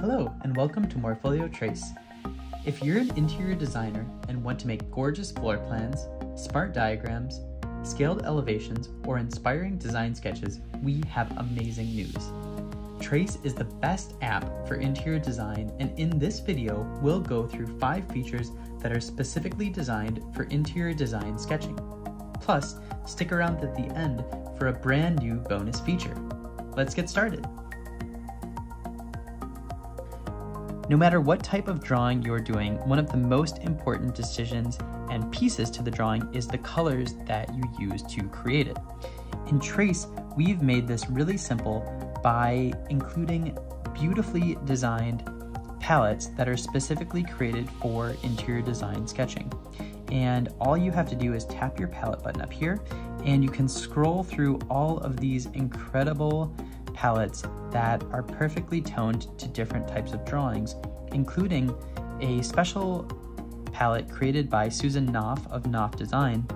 Hello, and welcome to Morpholio Trace. If you're an interior designer and want to make gorgeous floor plans, smart diagrams, scaled elevations, or inspiring design sketches, we have amazing news. Trace is the best app for interior design, and in this video, we'll go through five features that are specifically designed for interior design sketching. Plus, stick around at the end for a brand new bonus feature. Let's get started. No matter what type of drawing you're doing, one of the most important decisions and pieces to the drawing is the colors that you use to create it. In Trace, we've made this really simple by including beautifully designed palettes that are specifically created for interior design sketching. And all you have to do is tap your palette button up here and you can scroll through all of these incredible palettes that are perfectly toned to different types of drawings, including a special palette created by Susan Knopf of Knopf Design,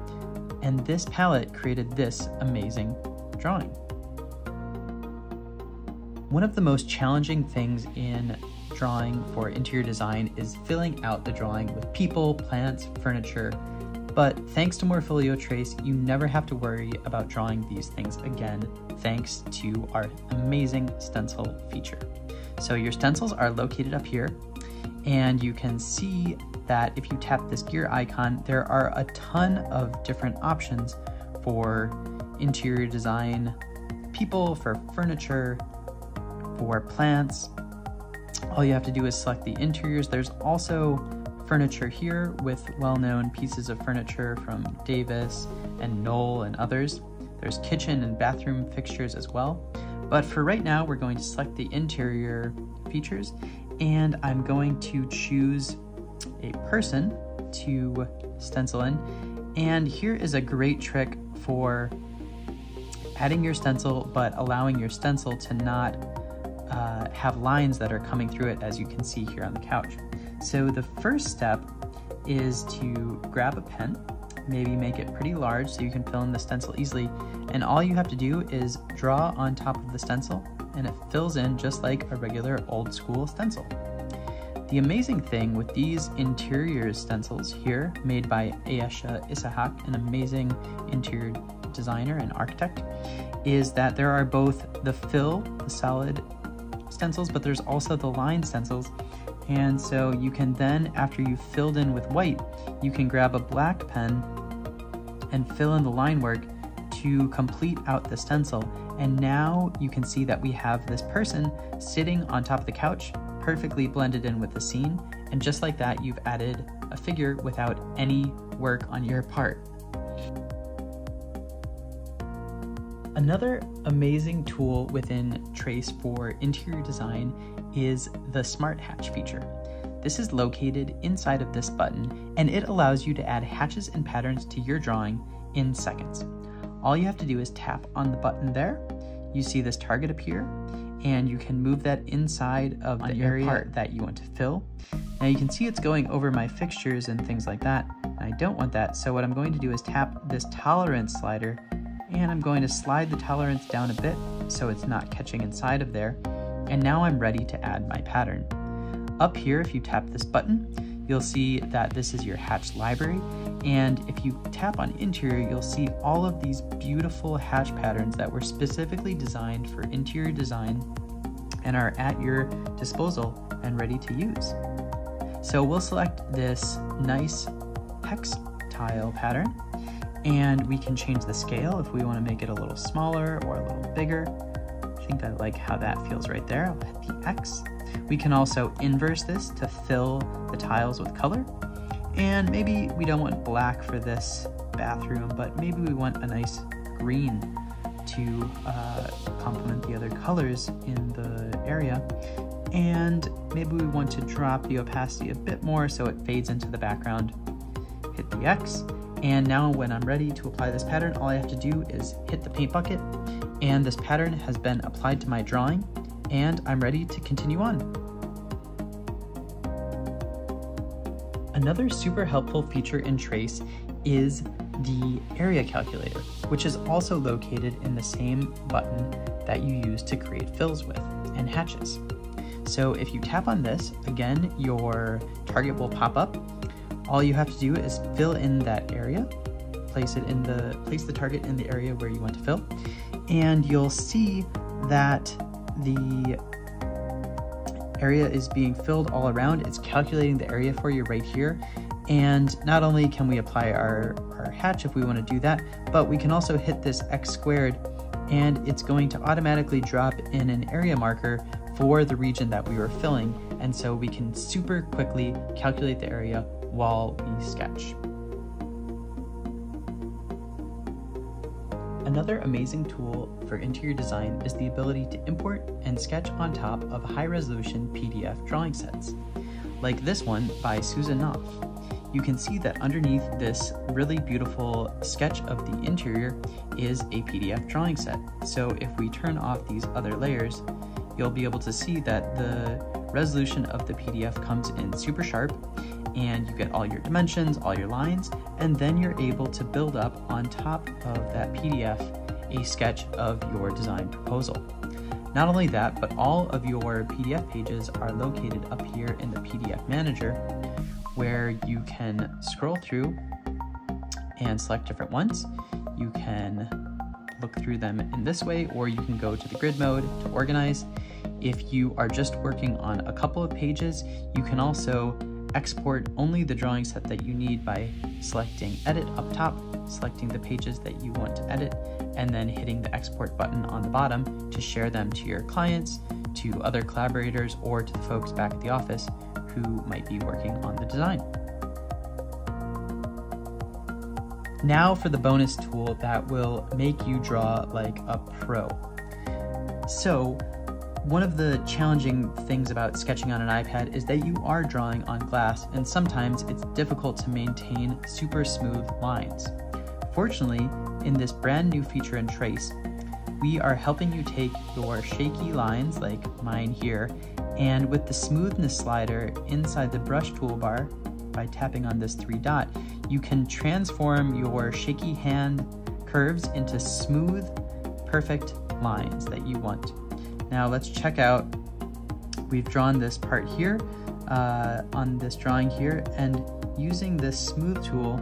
and this palette created this amazing drawing. One of the most challenging things in drawing for interior design is filling out the drawing with people, plants, furniture, but thanks to Morpholio Trace, you never have to worry about drawing these things again, thanks to our amazing stencil feature. So your stencils are located up here, and you can see that if you tap this gear icon, there are a ton of different options for interior design, people, for furniture, for plants. All you have to do is select the interiors. There's also furniture here with well-known pieces of furniture from Davis and Knoll and others. There's kitchen and bathroom fixtures as well. But for right now, we're going to select the interior features and I'm going to choose a person to stencil in. And here is a great trick for adding your stencil, but allowing your stencil to not uh, have lines that are coming through it as you can see here on the couch. So the first step is to grab a pen, maybe make it pretty large so you can fill in the stencil easily, and all you have to do is draw on top of the stencil and it fills in just like a regular old school stencil. The amazing thing with these interior stencils here, made by Ayesha Isahak, an amazing interior designer and architect, is that there are both the fill, the solid stencils, but there's also the line stencils and so you can then, after you've filled in with white, you can grab a black pen and fill in the line work to complete out the stencil. And now you can see that we have this person sitting on top of the couch, perfectly blended in with the scene. And just like that, you've added a figure without any work on your part. Another amazing tool within Trace for interior design is the Smart Hatch feature. This is located inside of this button and it allows you to add hatches and patterns to your drawing in seconds. All you have to do is tap on the button there. You see this target appear and you can move that inside of the area part that you want to fill. Now you can see it's going over my fixtures and things like that. I don't want that, so what I'm going to do is tap this tolerance slider and I'm going to slide the tolerance down a bit so it's not catching inside of there and now I'm ready to add my pattern. Up here, if you tap this button, you'll see that this is your hatch library. And if you tap on interior, you'll see all of these beautiful hatch patterns that were specifically designed for interior design and are at your disposal and ready to use. So we'll select this nice hex tile pattern and we can change the scale if we want to make it a little smaller or a little bigger. I think I like how that feels right there. I'll hit the X. We can also inverse this to fill the tiles with color. And maybe we don't want black for this bathroom, but maybe we want a nice green to uh, complement the other colors in the area. And maybe we want to drop the opacity a bit more so it fades into the background. Hit the X. And now when I'm ready to apply this pattern, all I have to do is hit the paint bucket and this pattern has been applied to my drawing and I'm ready to continue on. Another super helpful feature in Trace is the area calculator, which is also located in the same button that you use to create fills with and hatches. So if you tap on this, again, your target will pop up. All you have to do is fill in that area, place it in the place the target in the area where you want to fill, and you'll see that the area is being filled all around. It's calculating the area for you right here. And not only can we apply our, our hatch if we want to do that, but we can also hit this x squared and it's going to automatically drop in an area marker for the region that we were filling. And so we can super quickly calculate the area while we sketch. Another amazing tool for interior design is the ability to import and sketch on top of high-resolution PDF drawing sets, like this one by Susan Knopf. You can see that underneath this really beautiful sketch of the interior is a PDF drawing set. So if we turn off these other layers, you'll be able to see that the resolution of the PDF comes in super sharp and you get all your dimensions, all your lines, and then you're able to build up on top of that PDF a sketch of your design proposal. Not only that, but all of your PDF pages are located up here in the PDF Manager where you can scroll through and select different ones. You can look through them in this way, or you can go to the grid mode to organize. If you are just working on a couple of pages, you can also export only the drawing set that you need by selecting edit up top, selecting the pages that you want to edit, and then hitting the export button on the bottom to share them to your clients, to other collaborators, or to the folks back at the office who might be working on the design. Now for the bonus tool that will make you draw like a pro. So one of the challenging things about sketching on an iPad is that you are drawing on glass and sometimes it's difficult to maintain super smooth lines. Fortunately, in this brand new feature in Trace, we are helping you take your shaky lines like mine here and with the smoothness slider inside the brush toolbar by tapping on this three dot, you can transform your shaky hand curves into smooth, perfect lines that you want. Now let's check out, we've drawn this part here uh, on this drawing here and using this smooth tool,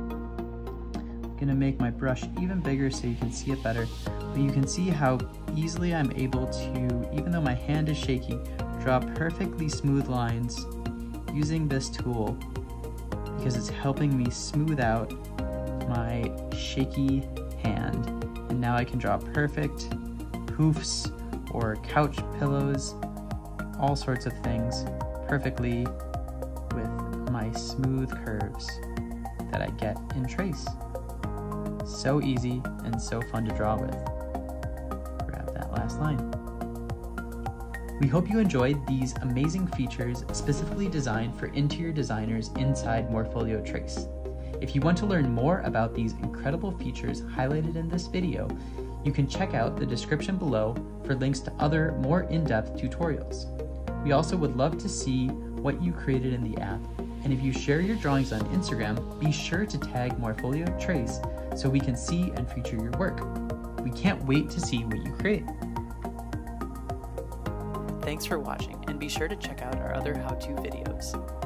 I'm gonna make my brush even bigger so you can see it better. But you can see how easily I'm able to, even though my hand is shaky, draw perfectly smooth lines using this tool because it's helping me smooth out my shaky hand. And now I can draw perfect hoofs or couch pillows, all sorts of things perfectly with my smooth curves that I get in Trace. So easy and so fun to draw with. Grab that last line. We hope you enjoyed these amazing features specifically designed for interior designers inside Morpholio Trace. If you want to learn more about these incredible features highlighted in this video, you can check out the description below for links to other more in-depth tutorials. We also would love to see what you created in the app, and if you share your drawings on Instagram, be sure to tag Morpholio Trace so we can see and feature your work. We can't wait to see what you create. Thanks for watching, and be sure to check out our other how-to videos.